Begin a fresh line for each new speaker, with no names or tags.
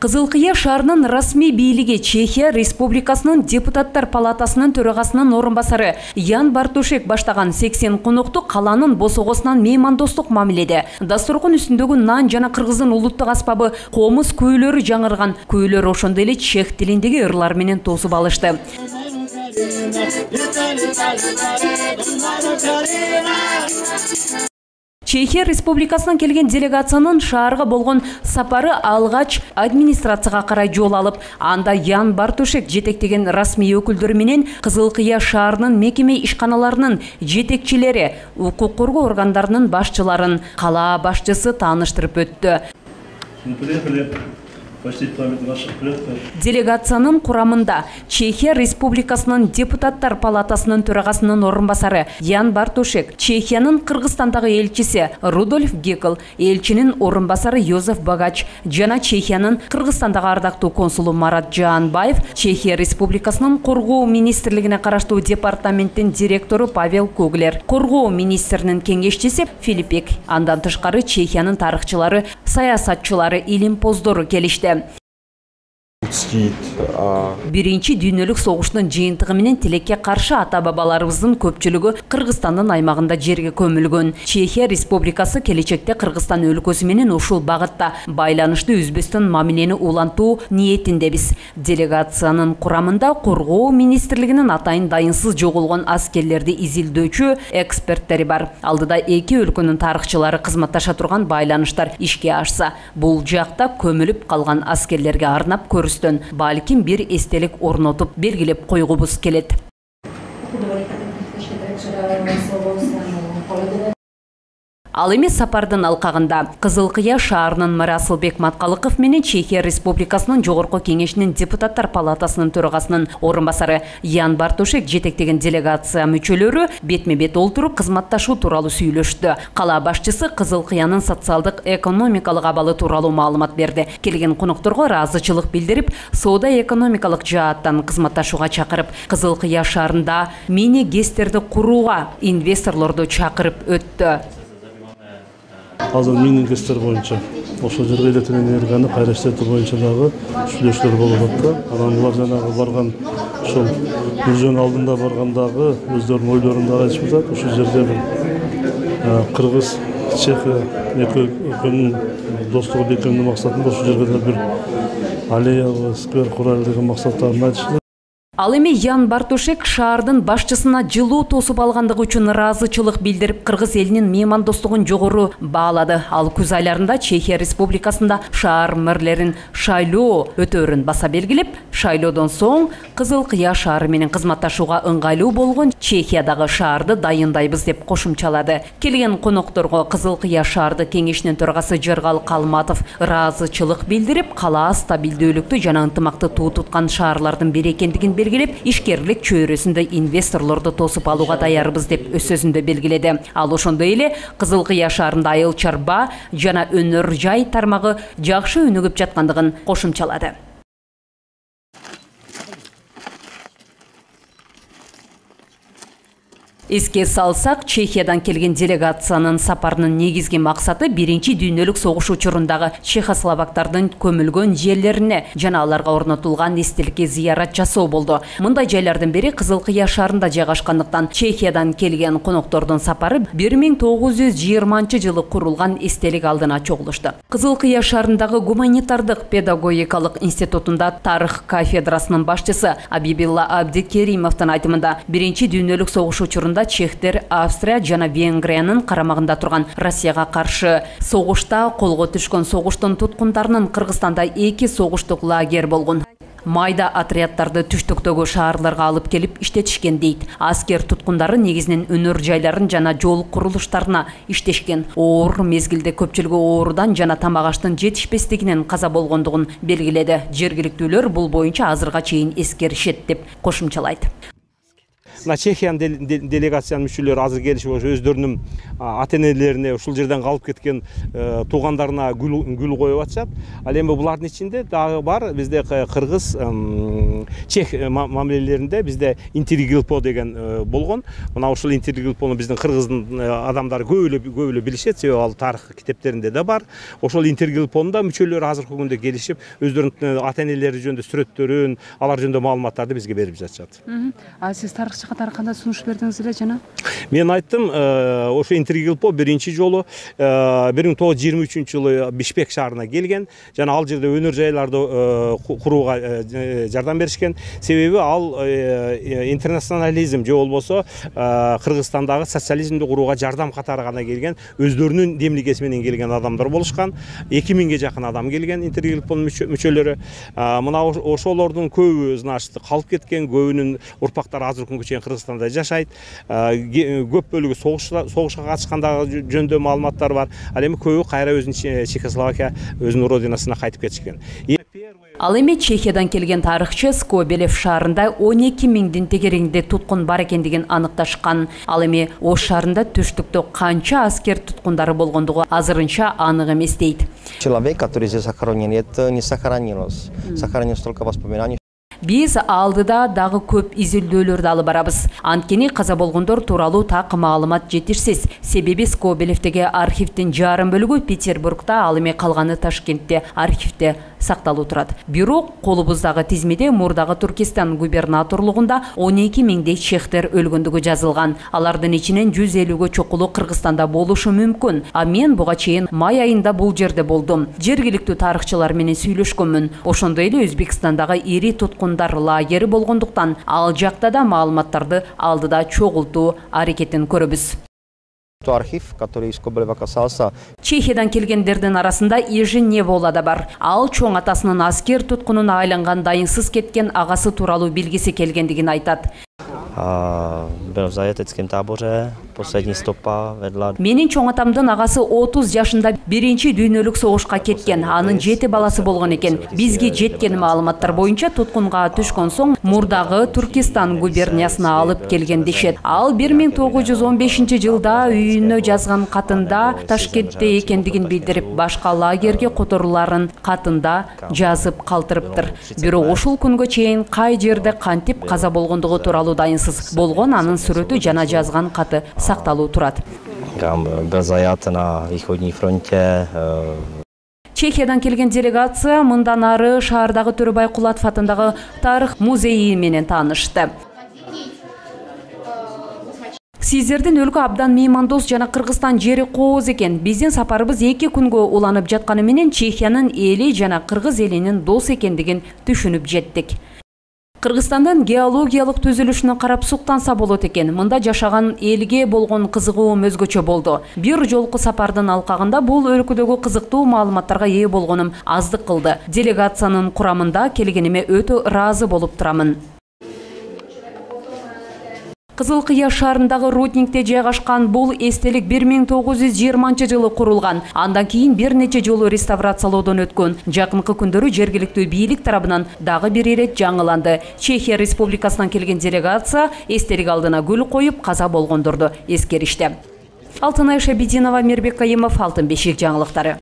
кызыл кыя шаарынын расмий бийлиги чехия республикасынын депутаттар палатасынын төрагасынын орун басары ян бартушек баштаган сексен конокту калаанын босогосунан меймандостук мамиледе. Дасторкон үстүндөгү нан жана кыргыздын улуттук аспабы комуз күүлөрү жаңырган. Күүлөр ошондой эле чех тилиндеги ырлар менен тосуп алышты. Чехия республикасынан келген делегациянын шаарга болгон сапары алгач администрацияга карай жол алып анда ян бартушек жетектеген расмий өкүлдөрү менен кызыл кыя шаарынын мекеме ишканаларынын жетекчилери укук коргоо органдарынын башчыларын калаа башчысы тааныштырып өттү Делегациянын курамында чехия республикасынын депутаттар палатасынын төрагасынын орун басары ян бартушек чехиянын кыргызстандагы элчиси рудольф гекл элчинин орун басары йозеф багач жана чехиянын кыргызстандагы ардактуу консулу марат жаанбаев чехия республикасынын коргоо министрлигине караштуу департаменттин директору павел куглер коргоо министринин кеңешчиси филиппек. Андан тышкары чехиянын тарыхчылары саясатчылары илимпоздору келишти
чтит, а
биринчи дүйнөлүк согуштун жыйынтыгы менен тилекке каршы ата бабаларыбыздын көпчүлүгү кыргызстандын аймагында жерге көмүлгөн чехия республикасы келечекте кыргызстан өлкөсү менен ушул багытта байланышты үзбөстөн мамилени улантуу ниетиндебиз. Делегациянын курамында коргоо министрлигинин атайын дайынсыз жоголгон аскерлерди изилдөөчү эксперттери бар. Алдыда эки өлкөнүн тарыхчылары кызматташа турган байланыштар ишке ашса. Бул жакта көмүлүп калган аскерлерге арнап көрүстөн балким бир эстелик орнотуп белгилеп койгубуз келет. Ал эми сапардын алкагында кызыл кыя шаарынын мэрі асылбек маткалыков менен чехия республикасынын жогорку кеңешинин депутаттар палатасынын төрагасынын орун басары ян бартушек жетектеген делегация мүчөлөрү бетме бет олтуруп кызматташуу тууралуу сүйлөштү кала башчысы кызыл кыянын социалдык экономикалык абалы тууралуу маалымат берди келген конокторго ыраазычылык билдирип соода экономикалык жааттан кызматташууга чакырып кызыл кыя шаарында мини гэстерди курууга инвесторлорду чакырып өттү
азыр минингестер боюнча ошол жерге электр энергияны кайра иштетүү боюнча дагы сүйлөшүүлөр болуп атат да анан булар жанагы барган ошол мөржөнүн алдында баргандагы өздөрүнүн ойлорун дагы айтышып атат ушул жерде бир э, кыргыз чехия эки өлкөнүн достугу бекемдөө максатында ушул жерге да бир аллеябы сквер курайлы деген максаттарын айтышты.
Ал эми ян бартушек шаардын башчысына жылуу тосуп алгандыгы үчүн ыраазычылык билдирип кыргыз элинин меймандостугун жогору баалады. Ал күз айларында чехия республикасында шаар мэрлерин шайлоо өтөөрүн баса белгилеп шайлоодон соң кызыл кыя шаары менен кызматташууга ыңгайлуу болгон чехиядагы шаарды дайындайбыз деп кошумчалады. Келген конокторго кызыл кыя шаарды кеңешинин төрагасы жыргал калматов ыраазычылык билдирип калаа стабилдүүлүктү жана ынтымакты туу туткан шаарлардын бири экендигин белгилеп ишкерлик чөйрөсүндө инвесторлорду тосуп алууга даярбыз деп өз сөзүндө ал ошондой эле кызыл кыя шаарында айыл чарба жана өнөр жай тармагы жакшы өнүгүп жаткандыгын кошумчалады. Эске салсак чехиядан келген делегациянын сапарынын негизги максаты биринчи дүйнөлүк согуш учурундагы чехословактардын көмүлгөн жерлерине жана аларга орнотулган эстеликке зыярат жасоо болду мындай жайлардын бири кызыл кыя шаарында жайгашкандыктан чехиядан келген коноктордун сапары бир миң тогуз жүз жыйырманчы жылы курулган эстелик алдына чогулушту кызыл кыя шаарындагы гуманитардык педагогикалык институтунда тарых кафедрасынын башчысы абибилла абдикеримовдун айтымында биринчи дүйнөлүк согуш учурунда чехтер австрия жана венгриянын карамагында турган россияга каршы согушта колго түшкөн согуштун туткундарынын кыргызстанда эки согуштук лагерь болгон. Майда отряддарды түштүктөгү шаарларга алып келип иштетишкен дейт. Аскер туткундары негизинен өнөр жайларын жана жол курулуштарына иштешкен. Оор мезгилде көпчүлүгү оорудан жана тамак аштын жетишпестигинен каза болгондугун белгиледи. Жергиликтүүлөр бул боюнча азырга чейин эскеришет деп кошумчалайт
мына чехиянын дел- дел- делегациянын мүчөлөрү азыр келишип өздөрүнүн ата энелерине ушул жерден калып кеткен э, туугандарына гүл коюп атышат ал эми булардын ичинде дагы бар бизде кыргыз чех э, ма- мамилелеринде бизде интергилпо деген э, болгон мына ушул интергилпону биздин кыргыздын адамдары көп эле көп эле билишет себеби ал тарых китептеринде да бар. Ошол интергилпонун да мүчөлөрү азыркы күндө келишип өздөрүнүн ата энелери жөнүндө сүрөттөрүн алар жөнүндө маалыматтарды бизге берип жатышат
а сиз тарыхчы катары кандай сунуш бердиңиз эле
мен айттым э, ошо интергилпо биринчи жолу э, бир миң тогуз жүз жыйырма үчүнчү жылы бишкек шаарына келген жана ал жерде өнөр жайларды э, ку- курууга жардам беришкен. Себеби ал интернационализм же болбосо кыргызстандагы социализмди курууга жардам катары гана келген өздөрүнүн демилгеси менен келген адамдар болушкан эки миңге жакын адам келген интергилпонун мүчө- мүчөлөрү. Мына ош- ошолордун көбү значит калып кеткен көбүнүн урпактары азыркы күнгө чейин кыргызстанда жашайт А, ге- көп бөлүгү согушта согушка катышкандагы жө- жөнүндө маалыматтар бар. Ал эми көбү кайра өзүнүн Че- чехословакия өзүнүн родинасына кайтып кетишкен
ал эми чехиядан келген тарыхчы скобелев шаарында он эки миңдин тегерегинде туткун бар экендигин аныкташкан ал эми ош шаарында түштүктө канча аскер туткундары болгондугу азырынча анык эмес дейт
Человек, который здесь захоронен, это не сохранилось. Сохранилось только воспоминания.
Биз алдыда дагы көп изилдөөлөрдү алып барабыз. Анткени каза болгондор тууралуу так маалымат жетишсиз. Себеби скобелевдеги архивдин жарым бөлүгү петербургда ал эми калганы ташкентте архивде сакталуу турат бирок колубуздагы тизмеде мурдагы туркестан губернаторлугунда он эки миңдей чехтер өлгөндүгү жазылган алардын ичинен жүз элүүгө чукулу кыргызстанда болушу мүмкүн а мен буга чейин май айында бул жерде болдум жергиликтүү тарыхчылар менен сүйлөшкөнмүн ошондой эле өзбекстандагы ири туткундар лагери болгондуктан ал жакта да маалыматтарды алдыда чогултуу аракетин көрөбүз
архив, который из Коболева касался,
чехиядан келгендердин арасында еженевола да бар. Ал чоң атасынын аскер туткунуна айланган дайынсыз кеткен агасы тууралуу билгиси келгендигин айтат
a byl v zajateckém poslední stopa vedla
менин чоң атамдын агасы 30 жашында биринчи дүйнөлүк согушка кеткен. Анын жети баласы болгон экен. Бизге жеткен маалыматтар боюнча туткунга түшкөн соң мурдагы туркестан губерниясына алып келген дешет ал 1915 жылда үйүнө жазган катында ташкентте экендигин билдирип башка лагерге которууларын катында жазып калтырыптыр. Бирок ушул күнгө чейин кай жерде кантип каза болгондугу тууралуу дайынсыз. Болгон анын сүрөтү жана жазган каты сакталуу турат
východní frontě, eh,
чехиядан келген делегация мындан ары шаардагы төрөбай кулатов атындагы тарых музейи менен таанышты сиздердин өлкө абдан меймандос жана кыргызстан жери кооз экен биздин сапарыбыз эки күнгө уланып жатканы менен чехиянын эли жана кыргыз элинин дос экендигин түшүнүп жеттик кыргызстандын геологиялык түзүлүшүнө карап суктанса болот экен. Мында жашаган элге болгон кызыгуум өзгөчө болду. Бир жолку сапардын алкагында бул өлкөдөгү кызыктуу маалыматтарга ээ болгонум аздык кылды. Делегациянын курамында келгениме өтө ыраазы болуп турамын кызыл кыя шаарындагы рудникте жайгашкан бул эстелик 1920 жылы курулган андан кийин бир нече жолу реставрациялоодон өткөн жакынкы күндөрү жергиликтүү бийлик тарабынан дагы бир ирет жаңыланды. Чехия республикасынан келген делегация эстелик алдына гүл коюп каза болгондорду эскеришти алтынай шабидинова мирбек кайымов алтын бешик жаңылыктары